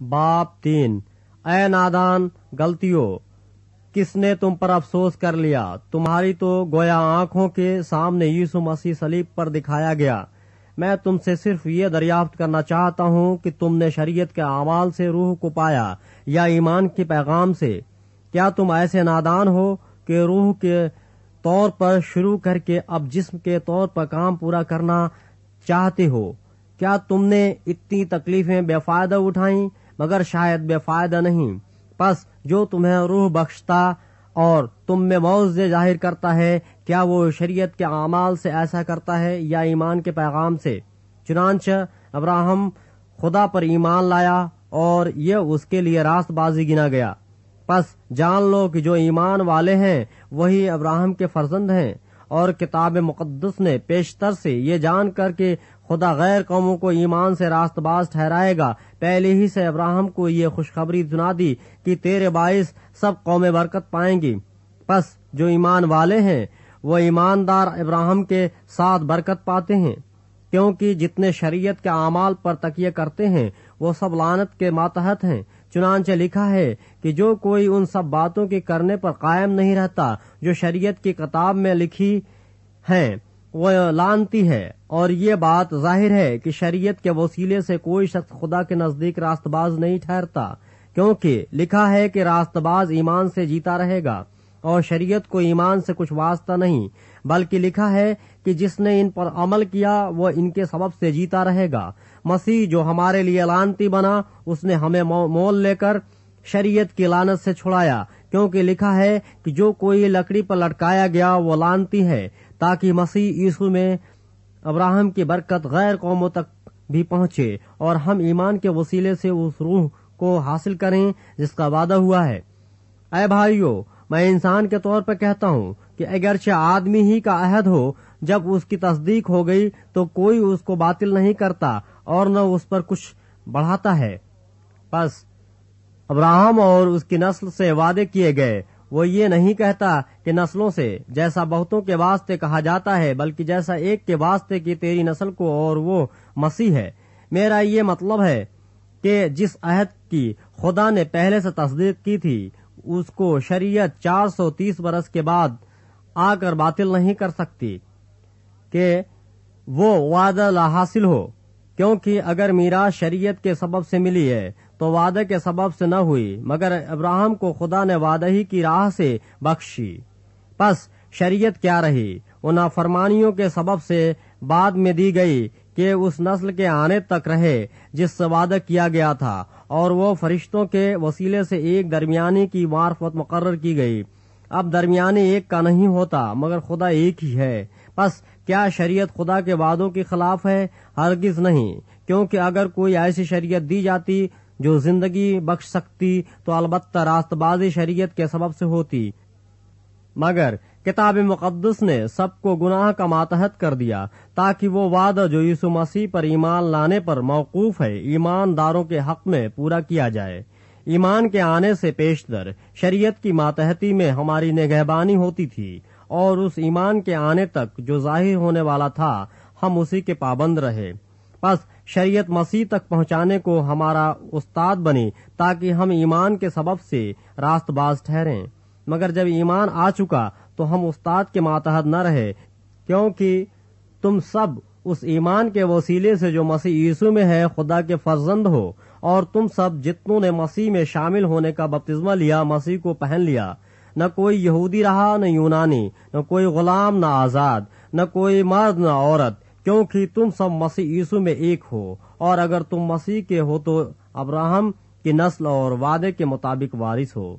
باپ تین۔ اے نادان غلطیوں کس نے تم پر افسوس کر لیا؟ تمہاری تو گویا آنکھوں کے سامنے یسو مسیح سلیب پر دکھایا گیا۔ میں تم سے صرف یہ دریافت کرنا چاہتا ہوں کہ تم نے شریعت کے اعمال سے روح کو پایا یا ایمان کے پیغام سے۔ کیا تم ایسے نادان ہو کہ روح کے طور پر شروع کر کے اب جسم کے طور پر کام پورا کرنا چاہتے ہو؟ کیا تم نے اتنی تکلیفیں بے فائدہ اٹھائیں؟ مگر شاید بے فائدہ نہیں۔ پس جو تمہیں روح بخشتا اور تم میں موز ظاہر کرتا ہے، کیا وہ شریعت کے اعمال سے ایسا کرتا ہے یا ایمان کے پیغام سے؟ چنانچہ ابراہم خدا پر ایمان لایا اور یہ اس کے لیے راست بازی گنا گیا۔ پس جان لو کہ جو ایمان والے ہیں، وہی ابراہم کے فرزند ہیں اور کتاب مقدس نے پیشتر سے یہ جان کر کے خدا غیر قوموں کو ایمان سے راست باز ٹھہرائے گا۔ پہلے ہی سے ابراہم کو یہ خوشخبری سنا دی کہ تیرے باعث سب قومیں برکت پائیں گی۔ پس جو ایمان والے ہیں، وہ ایماندار ابراہم کے ساتھ برکت پاتے ہیں۔ کیونکہ جتنے شریعت کے اعمال پر تکیہ کرتے ہیں، وہ سب لانت کے ماتحت ہیں۔ چنانچہ لکھا ہے کہ جو کوئی ان سب باتوں کے کرنے پر قائم نہیں رہتا، جو شریعت کی کتاب میں لکھی ہیں وہ لانتی ہے اور یہ بات ظاہر ہے کہ شریعت کے وسیلے سے کوئی شخص خدا کے نزدیک راست باز نہیں ٹھہرتا، کیونکہ لکھا ہے کہ راست باز ایمان سے جیتا رہے گا اور شریعت کو ایمان سے کچھ واسطہ نہیں، بلکہ لکھا ہے کہ جس نے ان پر عمل کیا، وہ ان کے سبب سے جیتا رہے گا۔ مسیح جو ہمارے لیے لانتی بنا، اس نے ہمیں مول لے کر شریعت کی لانت سے چھڑایا، کیونکہ لکھا ہے کہ جو کوئی لکڑی پر لٹکایا گیا، وہ لانتی ہے۔ تاکہ مسیح عیسو میں ابراہم کی برکت غیر قوموں تک بھی پہنچے اور ہم ایمان کے وسیلے سے اس روح کو حاصل کریں جس کا وعدہ ہوا ہے۔ اے بھائیو، میں انسان کے طور پر کہتا ہوں کہ اگرچہ آدمی ہی کا عہد ہو، جب اس کی تصدیق ہو گئی تو کوئی اس کو باطل نہیں کرتا اور نہ اس پر کچھ بڑھاتا ہے۔ بس، ابراہم اور اس کی نسل سے وعدے کیے گئے۔ وہ یہ نہیں کہتا کہ نسلوں سے جیسا بہتوں کے واسطے کہا جاتا ہے، بلکہ جیسا ایک کے واسطے کی تیری نسل کو اور وہ مسیح ہے۔ میرا یہ مطلب ہے کہ جس عہد کی خدا نے پہلے سے تصدیق کی تھی، اس کو شریعت چار سو تیس برس کے بعد آ کر باطل نہیں کر سکتی کہ وہ وعدہ لا حاصل ہو، کیونکہ اگر میرا شریعت کے سبب سے ملی ہے تو وعدے کے سبب سے نہ ہوئی، مگر ابراہم کو خدا نے وعدہ ہی کی راہ سے بخشی۔ پس شریعت کیا رہی؟ وہ نافرمانیوں کے سبب سے بعد میں دی گئی کہ اس نسل کے آنے تک رہے، جس سے وعدہ کیا گیا تھا، اور وہ فرشتوں کے وسیلے سے ایک درمیانی کی معرفت مقرر کی گئی۔ اب درمیانی ایک کا نہیں ہوتا، مگر خدا ایک ہی ہے۔ بس کیا شریعت خدا کے وعدوں کے خلاف ہے؟ ہرگز نہیں، کیونکہ اگر کوئی ایسی شریعت دی جاتی جو زندگی بخش سکتی تو البتہ راست بازی شریعت کے سبب سے ہوتی۔ مگر کتاب مقدس نے سب کو گناہ کا ماتحت کر دیا تاکہ وہ وعدہ جو یسو مسیح پر ایمان لانے پر موقوف ہے، ایمانداروں کے حق میں پورا کیا جائے۔ ایمان کے آنے سے پیشتر شریعت کی ماتحتی میں ہماری نگہبانی ہوتی تھی اور اس ایمان کے آنے تک جو ظاہر ہونے والا تھا، ہم اسی کے پابند رہے۔ بس شریعت مسیح تک پہنچانے کو ہمارا استاد بنی تاکہ ہم ایمان کے سبب سے راست باز ٹھہریں۔ مگر جب ایمان آ چکا تو ہم استاد کے ماتحت نہ رہے، کیونکہ تم سب اس ایمان کے وسیلے سے جو مسیح یسو میں ہے، خدا کے فرزند ہو، اور تم سب جتنوں نے مسیح میں شامل ہونے کا بپتزمہ لیا، مسیح کو پہن لیا۔ نہ کوئی یہودی رہا، نہ یونانی، نہ کوئی غلام، نہ آزاد، نہ کوئی مرد، نہ عورت۔ کیونکہ تم سب مسیح یسو میں ایک ہو، اور اگر تم مسیح کے ہو تو ابراہم کی نسل اور وعدے کے مطابق وارث ہو۔